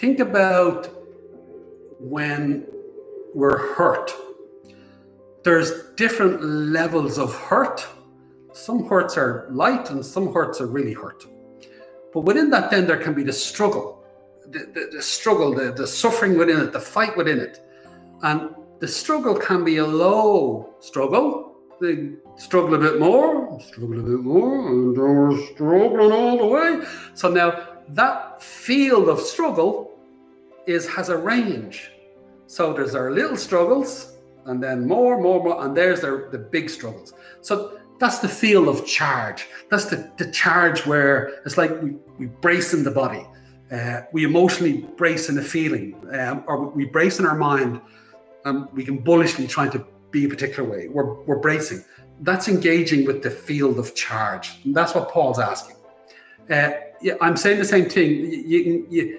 think about when we're hurt. There's different levels of hurt. Some hurts are light and some hurts are really hurt. But within that, then there can be the struggle, the, the, the struggle, the, the suffering within it, the fight within it. And the struggle can be a low struggle. They struggle a bit more, struggle a bit more, and we're struggling all the way. So now that field of struggle is has a range. So there's our little struggles, and then more, more, more, and there's the, the big struggles. So that's the field of charge. That's the, the charge where it's like we, we brace in the body. Uh, we emotionally brace in a feeling, um, or we brace in our mind, and we can bullishly try to be a particular way. We're, we're bracing. That's engaging with the field of charge. And that's what Paul's asking. Uh, yeah, I'm saying the same thing. You, you, you,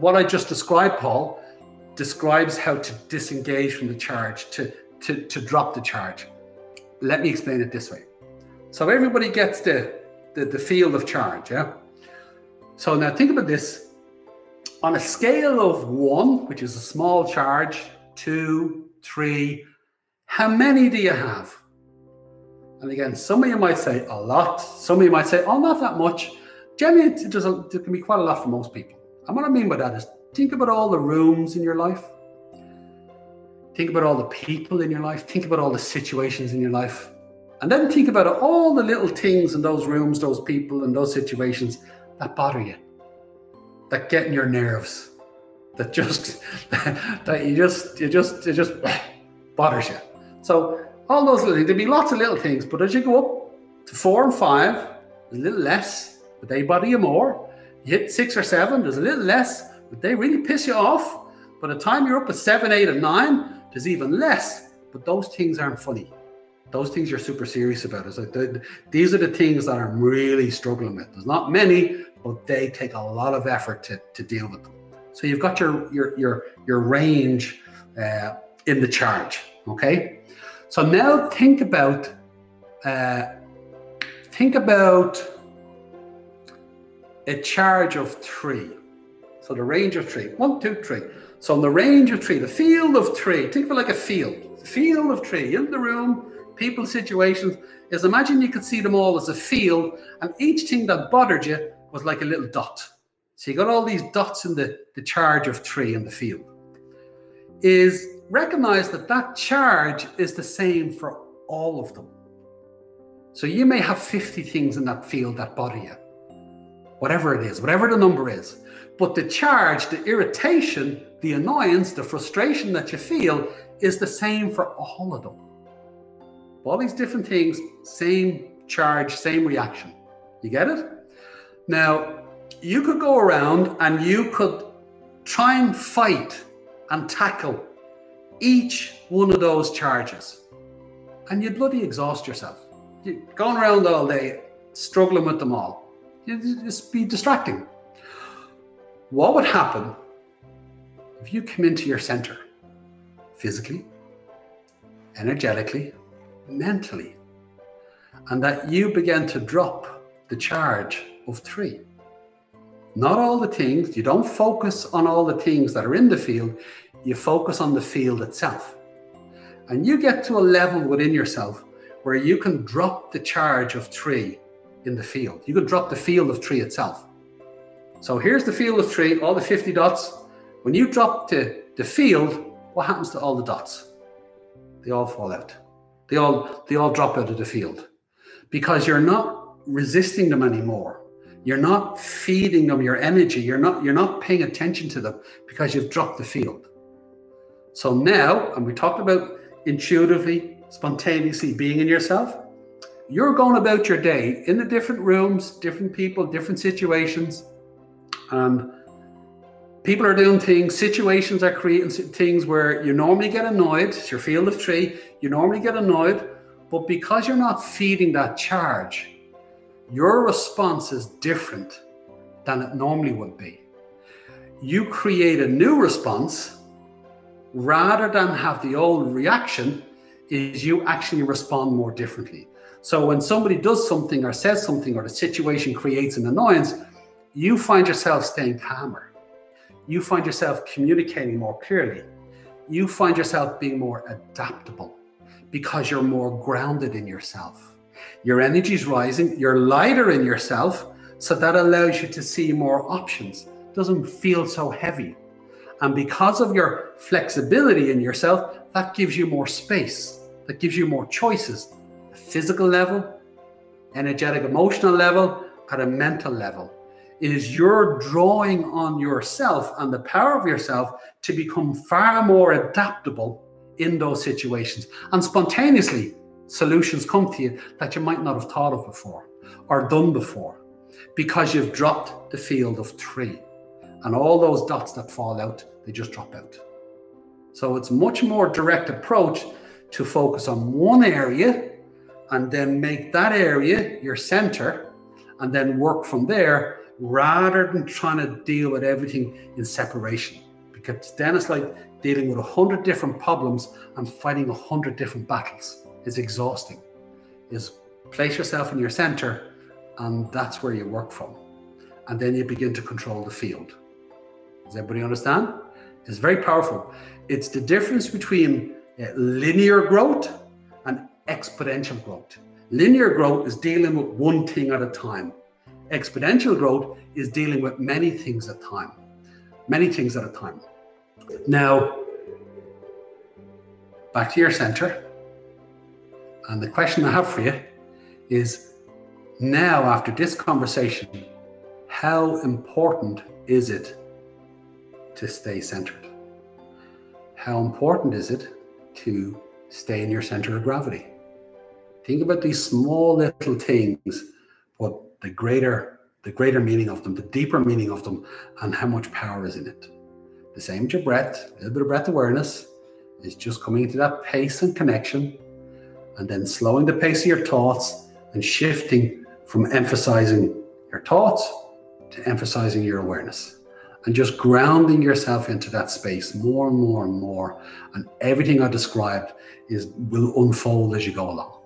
what I just described, Paul, describes how to disengage from the charge, to, to, to drop the charge. Let me explain it this way. So everybody gets the, the, the field of charge, yeah? So now think about this. On a scale of one, which is a small charge, two, three, how many do you have? And again, some of you might say a lot. Some of you might say, oh, not that much. Generally, it, does, it can be quite a lot for most people. And what I mean by that is think about all the rooms in your life. Think about all the people in your life. Think about all the situations in your life. And then think about all the little things in those rooms, those people, and those situations that bother you, that get in your nerves, that just that you just you just it just bothers you. So all those little there'll be lots of little things, but as you go up to four and five, a little less, but they bother you more. You hit six or seven, there's a little less, but they really piss you off. By the time you're up at seven, eight, and nine, there's even less. But those things aren't funny. Those things you're super serious about. It's like the, these are the things that I'm really struggling with. There's not many, but they take a lot of effort to, to deal with them. So you've got your your your your range uh, in the charge. Okay. So now think about uh, think about a charge of three. So the range of three. One, two, three. So on the range of three, the field of three, think of it like a field. Field of three in the room, people, situations, is imagine you could see them all as a field, and each thing that bothered you was like a little dot. So you got all these dots in the, the charge of three in the field. Is recognize that that charge is the same for all of them. So you may have 50 things in that field that bother you, whatever it is, whatever the number is. But the charge, the irritation, the annoyance, the frustration that you feel is the same for all of them. All these different things, same charge, same reaction. You get it? Now, you could go around and you could try and fight and tackle each one of those charges. And you'd bloody exhaust yourself. You're going around all day struggling with them all. You'd just be distracting. What would happen if you come into your center physically, energetically, mentally, and that you begin to drop the charge of three? Not all the things, you don't focus on all the things that are in the field, you focus on the field itself. And you get to a level within yourself where you can drop the charge of three in the field. You can drop the field of tree itself. So here's the field of tree, all the 50 dots. When you drop the, the field, what happens to all the dots? They all fall out. They all they all drop out of the field. Because you're not resisting them anymore. You're not feeding them your energy. You're not you're not paying attention to them because you've dropped the field. So now, and we talked about intuitively, spontaneously being in yourself, you're going about your day in the different rooms, different people, different situations, and people are doing things, situations are creating things where you normally get annoyed, it's your field of three, you normally get annoyed, but because you're not feeding that charge, your response is different than it normally would be. You create a new response rather than have the old reaction, is you actually respond more differently. So when somebody does something or says something or the situation creates an annoyance, you find yourself staying calmer. you find yourself communicating more clearly. You find yourself being more adaptable because you're more grounded in yourself. Your energy's rising, you're lighter in yourself, so that allows you to see more options. Doesn't feel so heavy. And because of your flexibility in yourself, that gives you more space, that gives you more choices, a physical level, energetic, emotional level, at a mental level. It is you're drawing on yourself and the power of yourself to become far more adaptable in those situations. And spontaneously, solutions come to you that you might not have thought of before or done before because you've dropped the field of three. And all those dots that fall out, they just drop out. So it's much more direct approach to focus on one area and then make that area your center and then work from there rather than trying to deal with everything in separation. Because then it's like dealing with a hundred different problems and fighting a hundred different battles. It's exhausting. Is place yourself in your center and that's where you work from. And then you begin to control the field. Does everybody understand? It's very powerful. It's the difference between uh, linear growth exponential growth. Linear growth is dealing with one thing at a time. Exponential growth is dealing with many things at a time. Many things at a time. Now, back to your center. And the question I have for you is now, after this conversation, how important is it to stay centered? How important is it to stay in your center of gravity? Think about these small little things, but the greater the greater meaning of them, the deeper meaning of them, and how much power is in it. The same with your breath, a little bit of breath awareness is just coming into that pace and connection, and then slowing the pace of your thoughts and shifting from emphasizing your thoughts to emphasizing your awareness. And just grounding yourself into that space more and more and more. And everything i described is will unfold as you go along